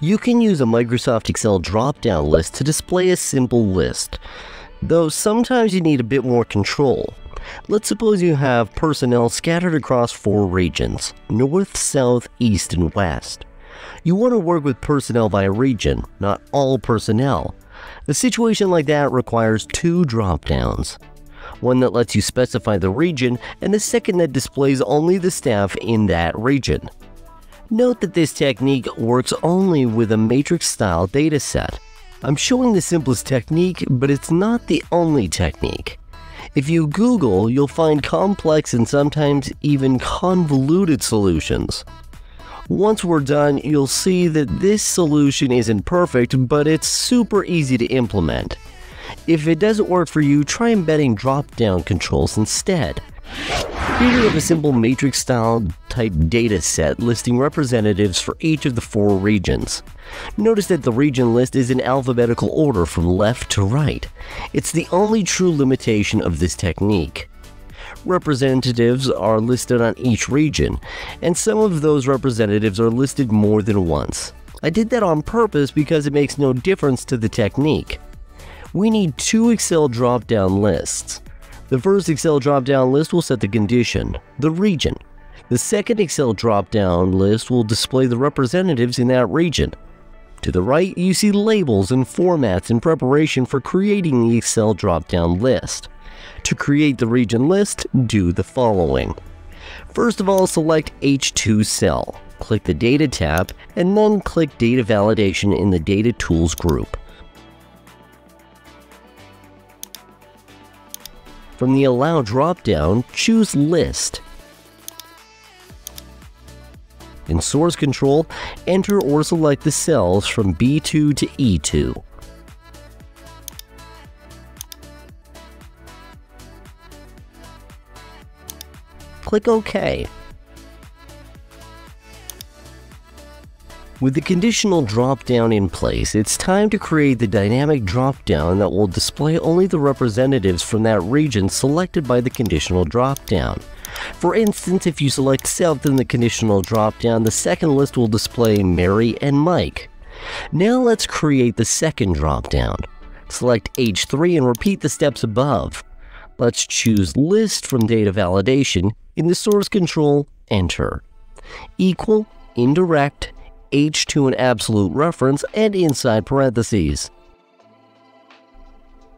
You can use a Microsoft Excel drop-down list to display a simple list, though sometimes you need a bit more control. Let's suppose you have personnel scattered across four regions, north, south, east, and west. You want to work with personnel by region, not all personnel. A situation like that requires two drop-downs. One that lets you specify the region, and the second that displays only the staff in that region. Note that this technique works only with a matrix-style dataset. I'm showing the simplest technique, but it's not the only technique. If you Google, you'll find complex and sometimes even convoluted solutions. Once we're done, you'll see that this solution isn't perfect, but it's super easy to implement. If it doesn't work for you, try embedding drop-down controls instead. We have a simple matrix-style type data set listing representatives for each of the four regions. Notice that the region list is in alphabetical order from left to right. It's the only true limitation of this technique. Representatives are listed on each region, and some of those representatives are listed more than once. I did that on purpose because it makes no difference to the technique. We need two Excel drop-down lists. The first Excel drop-down list will set the condition, the region. The second Excel drop-down list will display the representatives in that region. To the right, you see labels and formats in preparation for creating the Excel drop-down list. To create the region list, do the following. First of all, select H2 cell, click the Data tab, and then click Data Validation in the Data Tools group. From the Allow drop-down, choose List. In Source Control, enter or select the cells from B2 to E2. Click OK. With the conditional drop-down in place, it's time to create the dynamic drop-down that will display only the representatives from that region selected by the conditional drop-down. For instance, if you select South in the conditional drop-down, the second list will display Mary and Mike. Now let's create the second drop-down. Select H3 and repeat the steps above. Let's choose List from Data Validation. In the source control, enter. Equal, indirect, H2 an absolute reference, and inside parentheses.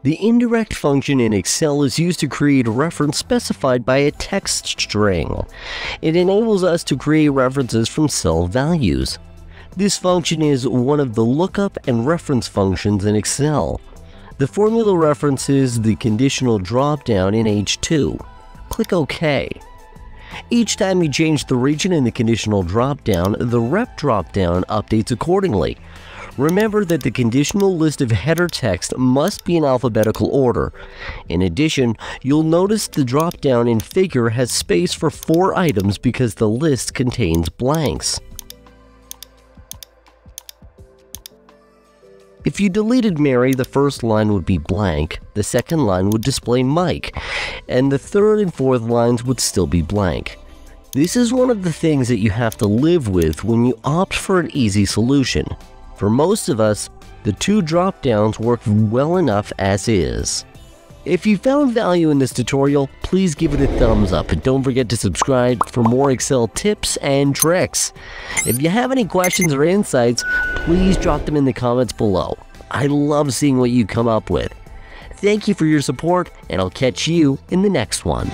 The indirect function in Excel is used to create a reference specified by a text string. It enables us to create references from cell values. This function is one of the lookup and reference functions in Excel. The formula references the conditional dropdown in H2. Click OK. Each time you change the region in the conditional dropdown, the rep dropdown updates accordingly. Remember that the conditional list of header text must be in alphabetical order. In addition, you'll notice the dropdown in Figure has space for four items because the list contains blanks. If you deleted Mary, the first line would be blank, the second line would display Mike, and the third and fourth lines would still be blank. This is one of the things that you have to live with when you opt for an easy solution. For most of us, the two drop-downs work well enough as is. If you found value in this tutorial, please give it a thumbs up and don't forget to subscribe for more Excel tips and tricks. If you have any questions or insights, please drop them in the comments below. I love seeing what you come up with. Thank you for your support, and I'll catch you in the next one.